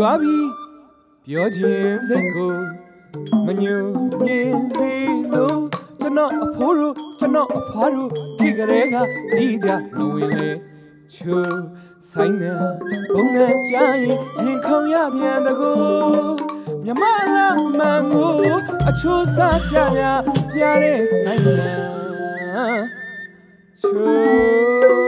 ွားပြီးပြောခြင်းစိတ်ကိုမညူညင်စေလို့ကျွန်တော်အဖိုးတို့ကျွန်တော်အဖွားတို့ခေကလေးကဒီကြနဝင်လေချိုးဆိုင်နေဘုံနဲ့ကြာရင်ရင်ခုံရပြန်တကူမြမလာမန်ကိုအချိုးစားကြရပြတဲ့ဆိုင်နေချိုး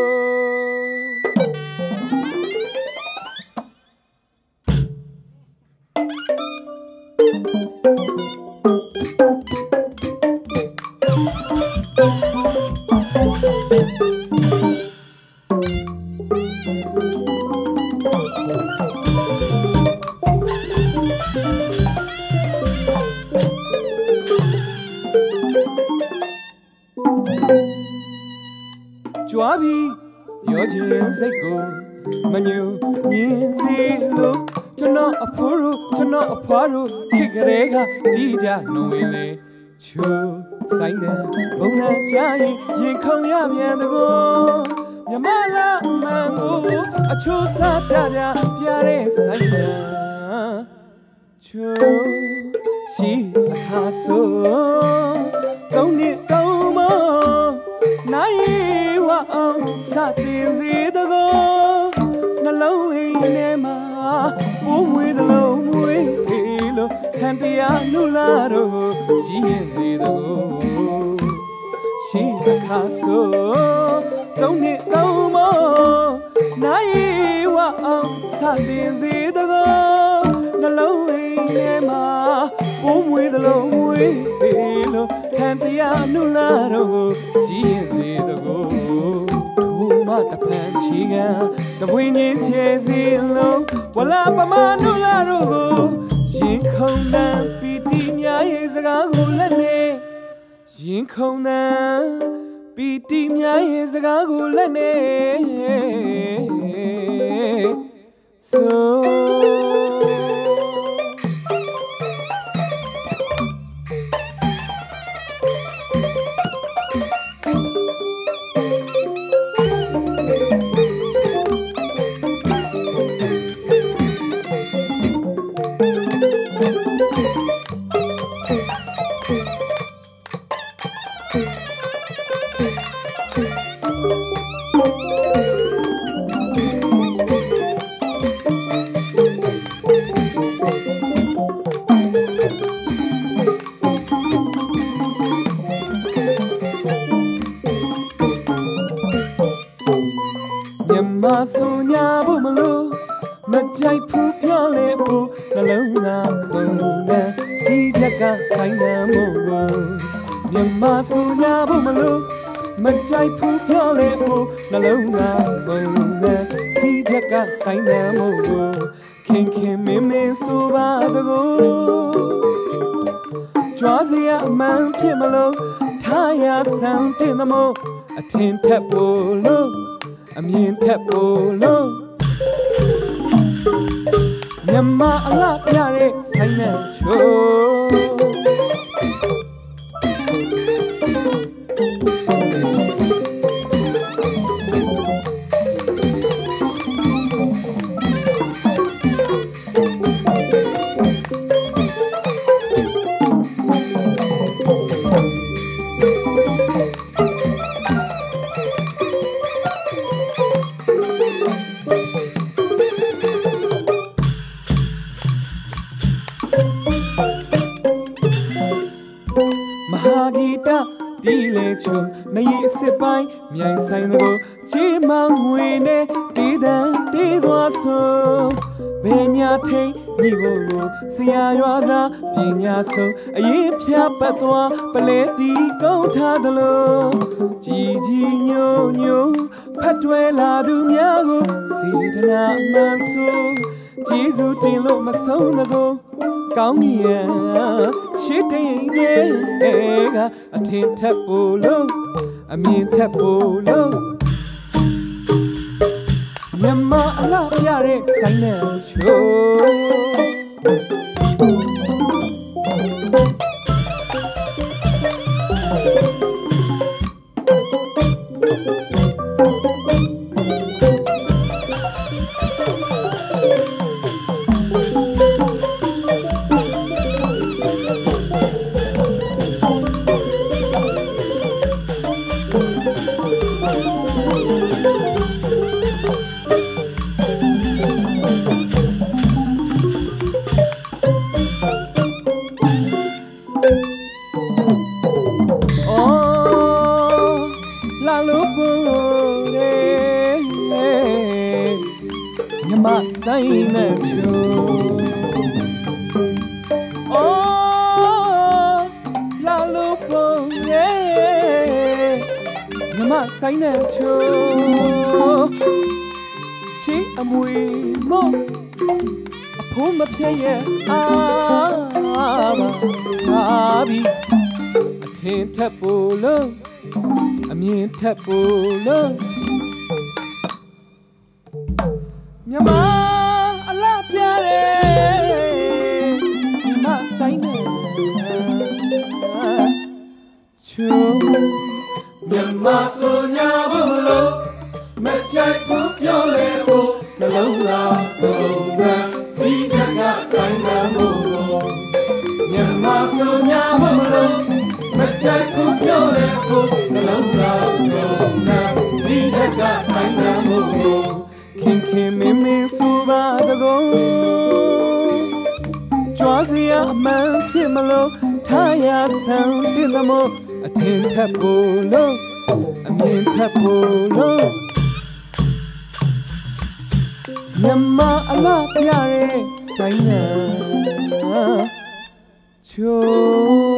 ကြွားပြီးပြောခြင်းစိတ်ကိုမညူညင်စေလို့ကျွန်တော်အဖိုးတို့ကျွန်တော်အဖွားတို့ခေတ်ကလေးကတီးကြနှုံဝင်လေချိုးဆိုင်တဲ့ဘုံနဲ့ကြာရင်ရင်ခုန်ရပြန်တကောမြမလာမန်ကို အချိုးစားကြကြပြတဲ့ဆိုင်တဲ့ချိုးရှိအခါဆိုကောင်းနေကောင်းမနိုင်ဝအောင်စတင်စေတကောနှလုံးအိမ်ထဲမှာပိုးမွေးသလုံးမွေးလို့ခံတရားနုလာတော့ကြည်ရင်သေးတော့ရှိအခါဆို တရားနုလာတော့ကြည်ရင်သေးတော့ထိုးမတပန်းချီကတပွင့်ချင်းချေစီလုံးဝလာပမနုလာတော့ကိုရင်ခုန်တန်ပီတီများရဲ့စကားကိုလက်နဲ့ရင်ခုန်တန်ပီတီများရဲ့စကားကိုလက်နဲ့ဆို မြမဆိုညာဖို့မလို့မကြိုက်ဘူးပြောလေဘူးနှလုံးသားခုန်နေစီချက်ကဆိုင်နေမို့ မြမဆိုညာဖို့မလို့မကြိုက်ဘူးပြောလေဘူးနှလုံးသားခုန်နေစီချက်ကဆိုင်နေမို့ခင်ခင်မင်းမင်းဆိုပါတကူကြွားစရာအမှန်ဖြစ်မလို့ထားရဆန်းတင်သမို့အထင်ထက်ဖို့လို့အမြင်ထက်ဖို့လို့မြမအလားပြတဲ့ဆိုင်နဲ့ချိုး ဂီတတီလေချုံနေရအစ်ပိုင်းမြိုင်ဆိုင်သောချေမောင်ငွေနဲ့တေးတန်တေးသွားဆိုဘယ်ညာထိန်ညီကိုကိုဆရာရွာသာပညာဆုံးအရင်ဖြတ်ပတ်သွားပလဲတီကောင်းထားသလိုကြည်ကြည်ညိုညိုဖတ်တွဲလာသူများကိုစေတနာမှန်ဆိုကျေးဇူးတင်လို့မဆုံးသကိုကောင်းမြတ် ရှိတဲ့ရဲ့ကအထင်ထက်ဖို့လို့အမြင်ထက်ဖို့လို့မြမအလားပြတဲ့ဆိုင်နဲ့ချိုး မြမဆိုင်နဲ့ရှုအိုးလာလို့ပုံရဲ့မြမဆိုင်နဲ့ချိုးရှေးအမွေမို့အဖိုးမပြည့်ရဲ့အာပါပါပြီအထင်ထက်ပို့လို့အမြင်ထက်ပို့လို့ မြမအလားပြတယ်မြမဆိုင်နဲ့ချိုးမြန်မာဆိုညာဖို့မလို့မချိုက်ဘူးပြောလေဖို့နှလုံးသားကုန်ကစီးချက်ကဆိုင်မှမို့လို့မြန်မာဆိုညာဖို့မလို့မချိုက်ဘူးပြောလေဖို့နှလုံးသားကုန်ကစီးချက်ကဆိုင်မှမို့လို့ခင်ခင်မင်းမင်းစူပါတ ကုံကြွားစရာအမှန်ဖြစ်မလို့ထားရဆန်းတင်သမို့အထင်ထက်ဖို့လို့အမြင်ထက်ဖို့လို့မြမအလားပြရဲဆိုင်နာချိုး